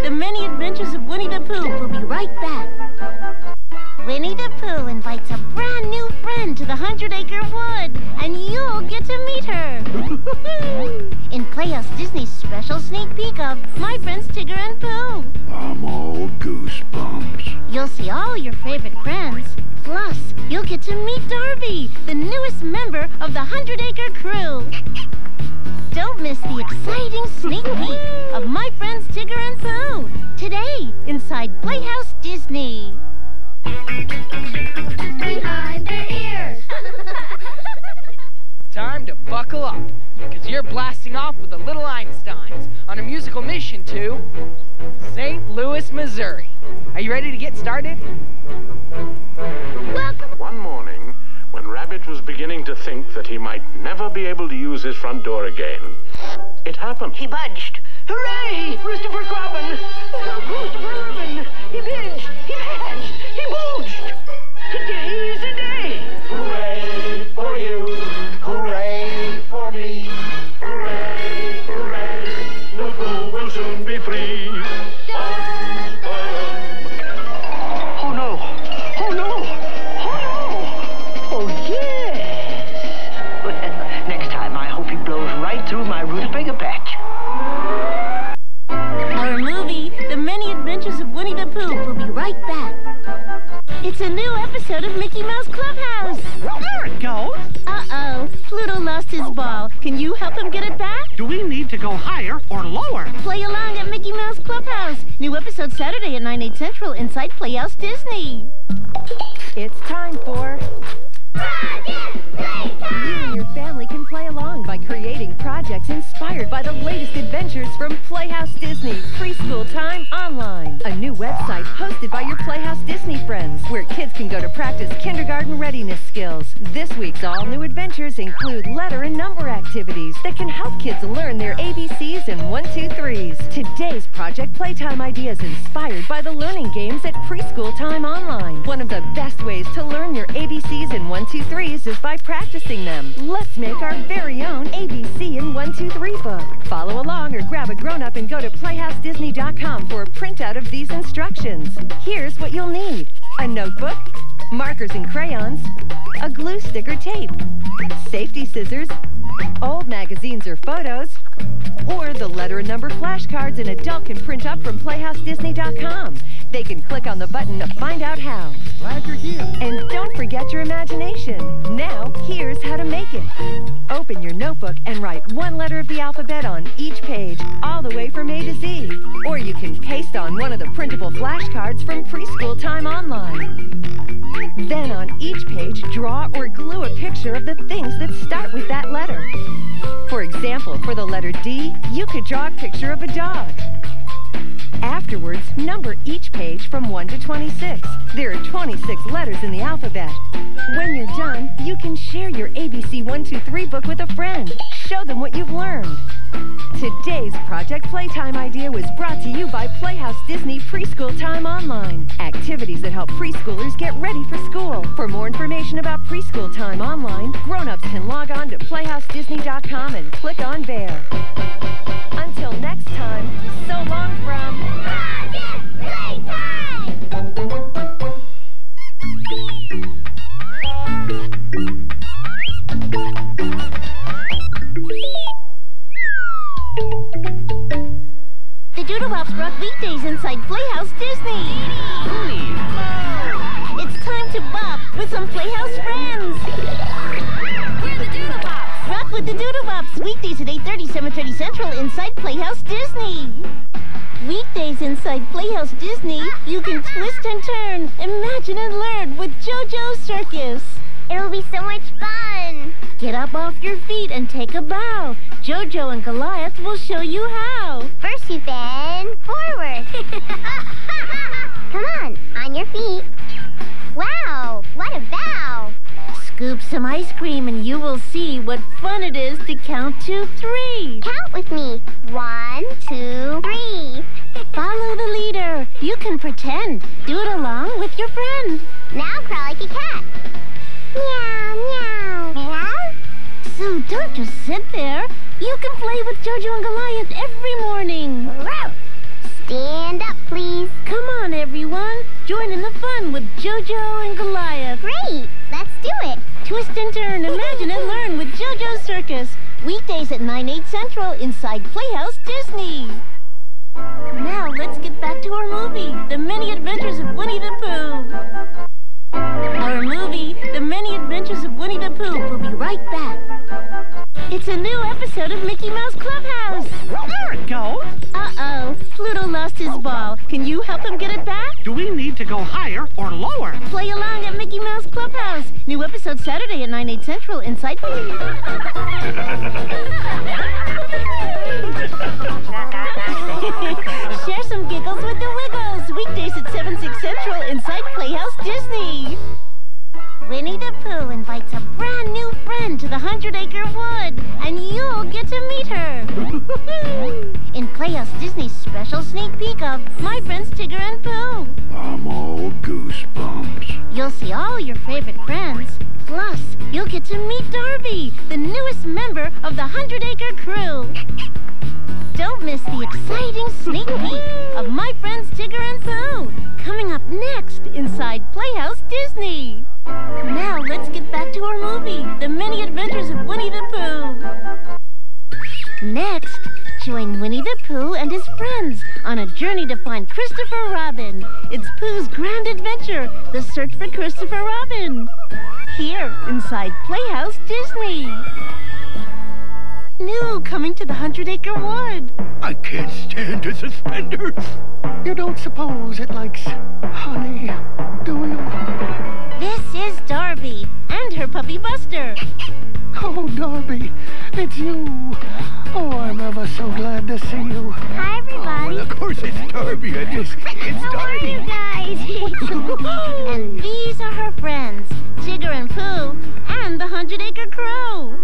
The Many Adventures of Winnie the Pooh will be right back. Winnie the Pooh invites a brand new friend to the Hundred Acre Wood, and you'll get to meet her. In Playhouse Disney's special sneak peek of My Friends Tigger and Pooh. I'm all goosebumps. You'll see all your favorite friends. Plus, you'll get to meet Darby, the newest member of the Hundred Acre Crew. Don't miss the exciting sneak peek of My Friends Tigger and Pooh today inside Playhouse Disney. You're off with the Little Einsteins on a musical mission to St. Louis, Missouri. Are you ready to get started? Welcome. One morning, when Rabbit was beginning to think that he might never be able to use his front door again, it happened. He budged. Hooray! Christopher Robin! Christopher Robin! He pinched! Do we need to go higher or lower? Play along at Mickey Mouse Clubhouse. New episode Saturday at 9, 8 central inside Playhouse Disney. It's time for You by creating projects inspired by the latest adventures from Playhouse Disney Preschool Time Online. A new website hosted by your Playhouse Disney friends where kids can go to practice kindergarten readiness skills. This week's all new adventures include letter and number activities that can help kids learn their ABCs and 1, 2, 3s. Today's project playtime idea is inspired by the learning games at Preschool Time Online. One of the best ways to learn your ABCs and 1, 2, 3s is by practicing them. Let's make our very own ABC and 1, 2, 3 book. Follow along or grab a grown-up and go to PlayhouseDisney.com for a printout of these instructions. Here's what you'll need. A notebook, markers and crayons, a glue stick or tape, safety scissors, old magazines or photos, or the letter and number flashcards an adult can print up from PlayhouseDisney.com. They can click on the button to find out how. Glad you're here. And your imagination. Now, here's how to make it. Open your notebook and write one letter of the alphabet on each page, all the way from A to Z. Or you can paste on one of the printable flashcards from Preschool Time Online. Then on each page, draw or glue a picture of the things that start with that letter. For example, for the letter D, you could draw a picture of a dog. Afterwards, number each page from 1 to 26. There are 26 letters in the alphabet. When you're done, you can share your ABC 123 book with a friend. Show them what you've learned. Today's Project Playtime idea was brought to you by Playhouse Disney Preschool Time Online. Activities that help preschoolers get ready for school. For more information about Preschool Time Online, grown-ups can log on to PlayhouseDisney.com and click on there. Until next time, so long from... The Doodlebops rock weekdays inside Playhouse Disney. It's time to bop with some Playhouse friends. We're the Doodlebops. Rock with the Doodlebops weekdays at 8.30, 7.30 Central inside Playhouse Disney. Weekdays inside Playhouse Disney, you can twist and turn, imagine and learn with JoJo's Circus. It'll be so much fun. Get up off your feet and take a bow. JoJo and Goliath will show you how. First you bend forward. Come on, on your feet. Wow, what a bow. Scoop some ice cream and you will see what fun it is to count to three. Count with me. One, two, three. Follow the leader. You can pretend. Do it along with your friend. Now crawl like a cat. Meow, meow. Meow? So don't just sit there. You can play with Jojo and Goliath every morning. Wow. Stand up, please. Come on, everyone. Join in the fun with Jojo and Goliath. Great. Let's do it. Twist and turn, imagine and learn with JoJo Circus. Weekdays at 9, 8 central inside Playhouse Disney. Now let's get back to our movie, The Many Adventures of Winnie the Pooh. Adventures of Winnie the Pooh, We'll be right back. It's a new episode of Mickey Mouse Clubhouse. There it goes. Uh-oh, Pluto lost his ball. Can you help him get it back? Do we need to go higher or lower? Play along at Mickey Mouse Clubhouse. New episode Saturday at 9, 8 central inside... Share some giggles with the Wiggles. Weekdays at 7, 6 central inside Playhouse Disney. Winnie the Pooh invites a brand new friend to the Hundred Acre Wood, and you'll get to meet her. In Playhouse Disney's special sneak peek of My Friends Tigger and Pooh. I'm all goosebumps. You'll see all your favorite friends. Plus, you'll get to meet Darby, the newest member of the Hundred Acre Crew. Don't miss the exciting sneak peek of My Friends Tigger and Pooh, journey to find Christopher Robin. It's Pooh's grand adventure, the search for Christopher Robin. Here, inside Playhouse Disney. New coming to the Hundred Acre Wood. I can't stand the suspenders. You don't suppose it likes honey, do you? This is Darby and her puppy Buster. Oh, Darby, it's you. Oh, I'm ever so glad to see you. Hi, Oh, everybody! well, of course it's Darby. It's, it's How are you Darby. guys? And these are her friends, Tigger and Pooh, and the Hundred Acre Crew.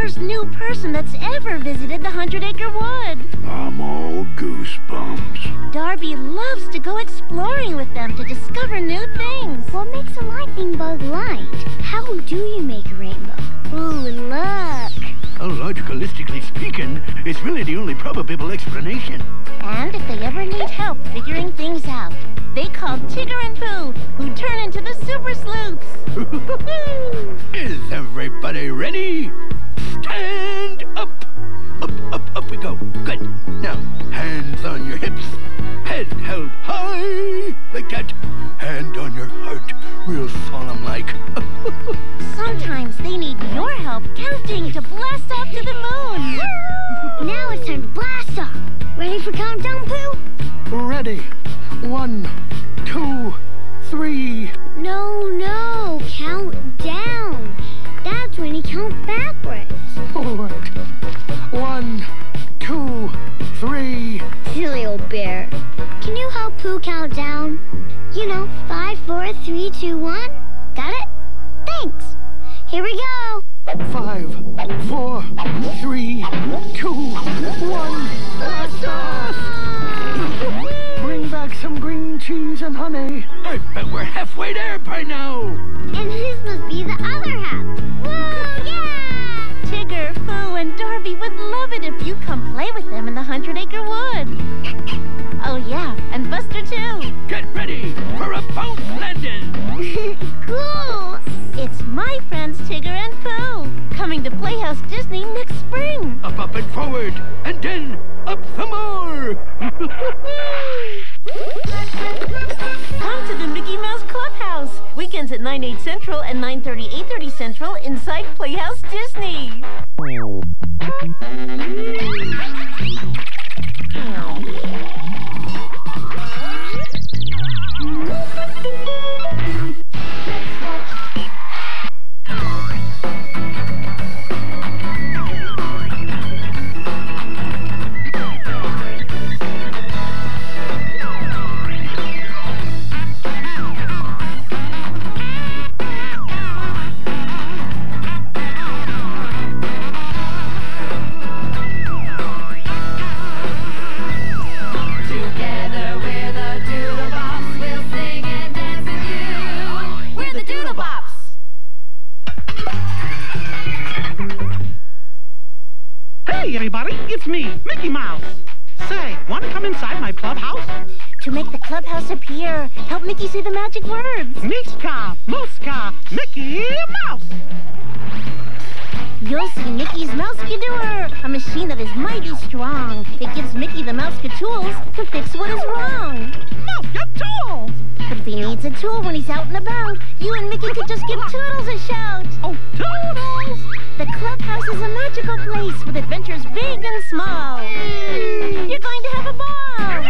First new person that's ever visited the Hundred Acre Wood. I'm all goosebumps. Darby loves to go exploring with them to discover new things. what makes a lightning bug light? How do you make a rainbow? Ooh, look! Well, logicalistically speaking, it's really the only probable explanation. And if they ever need help figuring things out, they call Tigger and Pooh, who turn into the Super Sleuths. Is everybody ready? Stand up! Up, up, up we go. Good. Now, hands on your hips. Head held high, like that. Hand on your heart, real solemn like. Sometimes they need your help counting to blast off to the moon. Now it's time to blast off! Ready for countdown, Pooh? ready. One, two, three. No, no, count down. That's when you count backwards. Forward. One, two, three. Silly old bear. Can you help Pooh count down? You know, five, four, three, two, one. Got it? Thanks. Here we go. Five, four, three, two, one. Blast off! Bring back some green cheese and honey. I bet we're halfway there by now. And this must be the other half. Woo, yeah! Tigger, Pooh, and Darby would love it if you come play with them in the Hundred Acre Wood. Oh yeah, and Buster too. Get ready for a bounce landing. cool. It's my friends Tigger and Pooh, coming to Playhouse Disney next spring. Up, up, and forward, and then up some more. Come to the Mickey Mouse Clubhouse. Weekends at 9, 8 central and 9.30, 8.30 central inside Playhouse Disney. clubhouse appear. Help Mickey say the magic words. Meeska, Mooska, Mickey Mouse. You'll see Mickey's Mousekedoer, a machine that is mighty strong. It gives Mickey the Mouse tools to fix what is wrong. Mouse, tools. But if he needs a tool when he's out and about, you and Mickey could just give Toodles a shout. Oh, Toodles. The clubhouse is a magical place with adventures big and small. You're going to have a ball.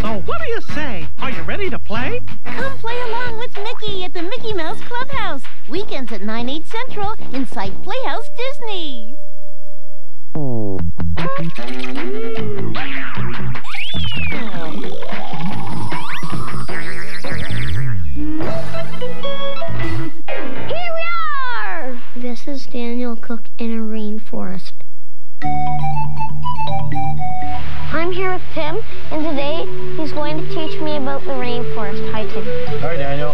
So what do you say? Are you ready to play? Come play along with Mickey at the Mickey Mouse Clubhouse. Weekends at 9, 8 central inside Playhouse Disney. Here Daniel Cook in a rainforest. I'm here with Tim, and today he's going to teach me about the rainforest. Hi, Tim. Hi, Daniel.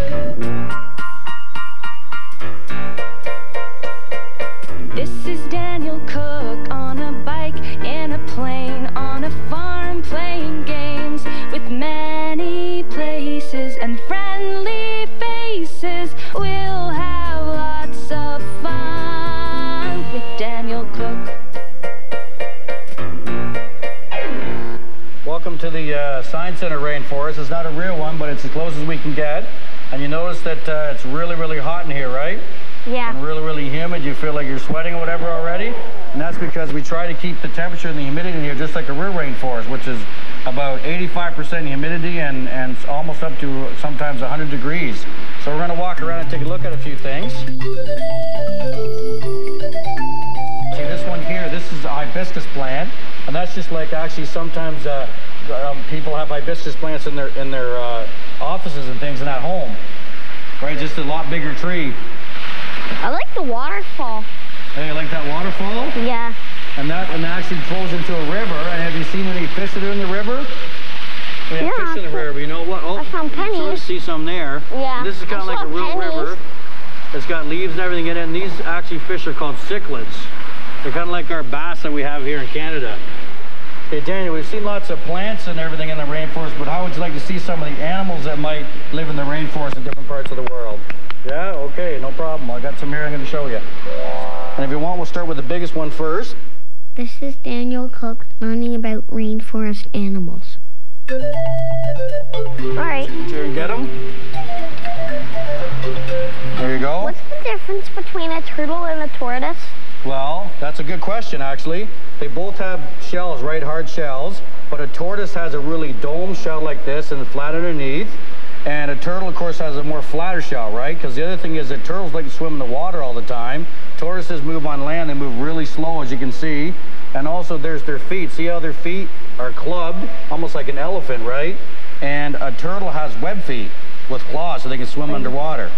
The uh, Science Center rainforest. It's not a real one, but it's as close as we can get. And you notice that uh, it's really, really hot in here, right? Yeah. And really, really humid. You feel like you're sweating or whatever already. And that's because we try to keep the temperature and the humidity in here just like a real rainforest, which is about 85% humidity and, and it's almost up to sometimes 100 degrees. So we're going to walk around and take a look at a few things. See this one here, this is a hibiscus plant, and that's just like actually sometimes uh, um, people have hibiscus plants in their in their uh, offices and things and at home, right? Just a lot bigger tree. I like the waterfall. Hey, you like that waterfall? Yeah. And that and that actually flows into a river. And have you seen any fish that are in the river? We have Yeah, fish in the river. but You know what? Oh, I found you sort of pennies. see some there. Yeah, And this is kind of like a real pennies. river. It's got leaves and everything in it. And these actually fish are called cichlids. They're kind of like our bass that we have here in Canada. Hey Daniel, we've seen lots of plants and everything in the rainforest, but how would you like to see some of the animals that might live in the rainforest in different parts of the world? Yeah, okay, no problem. I got some here I'm going to show you. And if you want, we'll start with the biggest one first. This is Daniel Cook learning about rainforest animals. All right. And get them. There you go. What's the difference between a turtle and a tortoise? Well, that's a good question, actually. They both have shells, right? Hard shells. But a tortoise has a really dome shell like this and flat underneath. And a turtle, of course, has a more flatter shell, right? Because the other thing is that turtles like to swim in the water all the time. Tortoises move on land. They move really slow, as you can see. And also, there's their feet. See how their feet are clubbed, almost like an elephant, right? And a turtle has web feet with claws, so they can swim mm. underwater.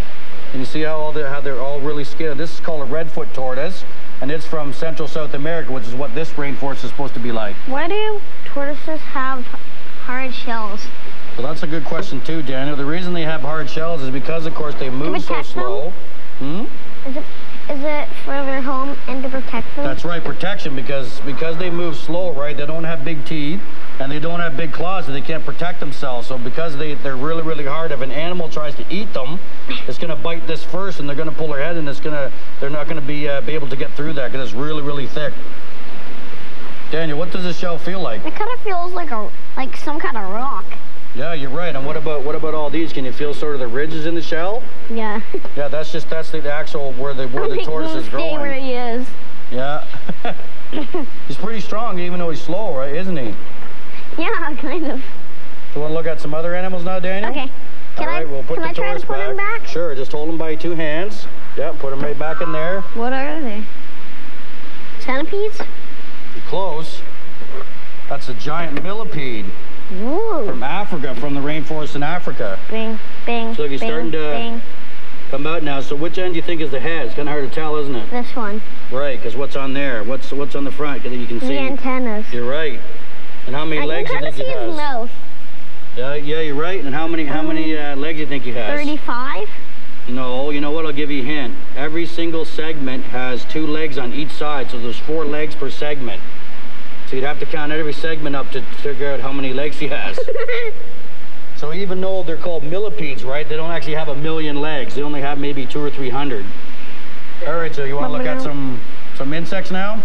And you see how, all they're, how they're all really skinny. This is called a redfoot tortoise, and it's from Central South America, which is what this rainforest is supposed to be like. Why do tortoises have hard shells? Well, that's a good question too, Daniel. The reason they have hard shells is because, of course, they move so protect them? slow. Hmm? Is it for their home and to protect them? That's right, protection, because because they move slow, right? They don't have big teeth, and they don't have big claws, and they can't protect themselves. So because they, they're really, really hard, if an animal tries to eat them, it's going to bite this first, and they're going to pull their head, and it's going to, they're not going to be uh, be able to get through that because it's really, really thick. Daniel, what does the shell feel like? It kind of feels like a like some kind of rock. Yeah, you're right. And what about what about all these? Can you feel sort of the ridges in the shell? Yeah. Yeah, that's just that's the, the actual where the where the Make tortoise is stay growing. where he is. Yeah. he's pretty strong, even though he's slow, right? Isn't he? Yeah, kind of. Do you want to look at some other animals now, Daniel? Okay. Can All right, I we'll put can the I try to put him back? Sure, just hold him by two hands. Yeah, put him right back in there. What are they? Centipedes? Close. That's a giant millipede Woo. from Africa, from the rainforest in Africa. Bing, bing, So if you're bing, starting to- bing. Come out now. So which end do you think is the head? It's kind of hard to tell, isn't it? This one. Right, because what's on there? What's what's on the front? 'Cause you can The see. The antennas. You're right. And how many I legs do can you kind think of he see his has? mouth. Yeah, yeah, you're right. And how many how many uh, legs do you think he has? 35? No, you know what? I'll give you a hint. Every single segment has two legs on each side, so there's four legs per segment. So you'd have to count every segment up to figure out how many legs he has. So even though they're called millipedes, right, they don't actually have a million legs. They only have maybe two or three hundred. All right, so you want to look at some some insects now?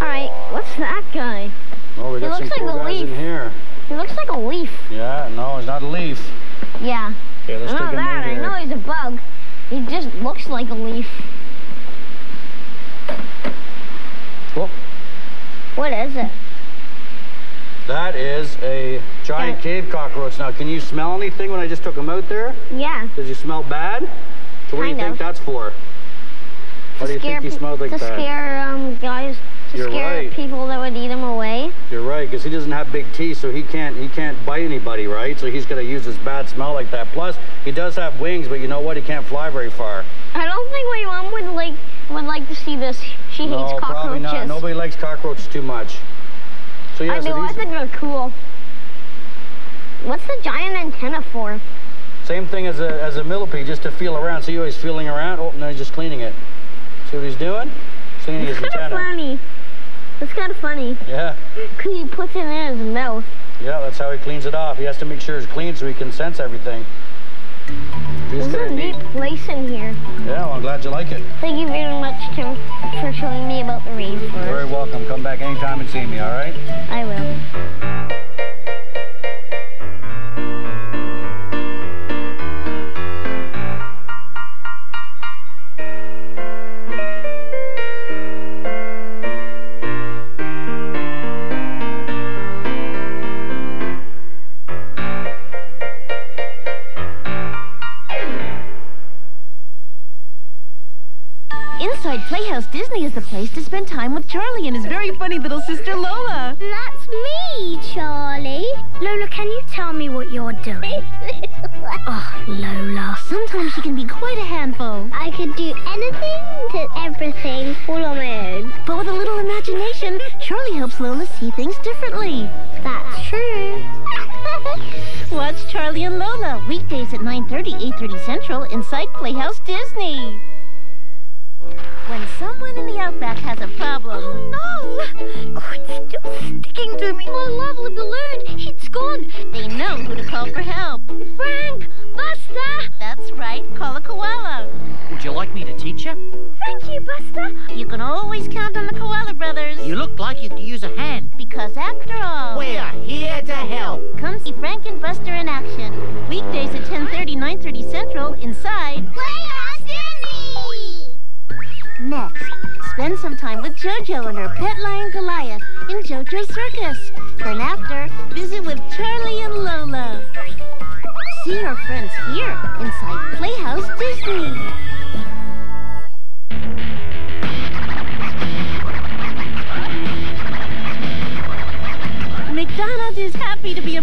All right, what's that guy? Oh, we got some looks like cool a guys in leaf. here. He looks like a leaf. Yeah, no, he's not a leaf. Yeah. Okay, let's I know take a that. I know here. he's a bug. He just looks like a leaf. Whoop. What is it? That is giant cave cockroach. Now, can you smell anything when I just took them out there? Yeah. Does you smell bad? So what do you Kind think of. that's for? Why do you think he smelled like to that? scare um guys to You're scare right. people that would eat him away. You're right, because he doesn't have big teeth, so he can't he can't bite anybody, right? So he's gonna use his bad smell like that. Plus, he does have wings, but you know what? He can't fly very far. I don't think my mom would like would like to see this. She no, hates probably cockroaches. not. Nobody likes cockroaches too much. So yeah, I know. I think they're cool. What's the giant antenna for? same thing as a as a millipede, just to feel around. See, how he's feeling around. Oh, no, he's just cleaning it. See what he's doing? Cleaning his It's kind of antenna. funny. It's kind of funny. Yeah, Cause he puts it in his mouth. yeah, that's how he cleans it off. He has to make sure it's clean so he can sense everything. This is a neat place in here. Yeah, well, I'm glad you like it. Thank you very much, Tim, for showing me about the rainforest. You're very welcome. Come back anytime and see me, all right? I will. Do anything to everything all on my own. but with a little imagination, Charlie helps Lola see things differently. That's true. Watch Charlie and Lola weekdays at 9:30, 8:30 Central inside Playhouse Disney. When someone in the outback has a problem, Oh, no! Oh, it's still sticking to me. My lovely balloon, it's gone. they know who to call for help. Frank, Buster. That's right, call a koala. Would you like me to teach you? Thank you, Buster. You can always count on the koala brothers. You look like you could use a hand. Because after all, We're here to help. come see Frank and Buster in action. Weekdays at 10:30, 9:30 Central inside Playhouse Disney. Next, spend some time with JoJo and her pet lion Goliath in JoJo's Circus. Then after, visit with Charlie and Lola see our friends here inside Playhouse Disney. McDonald's is happy to be a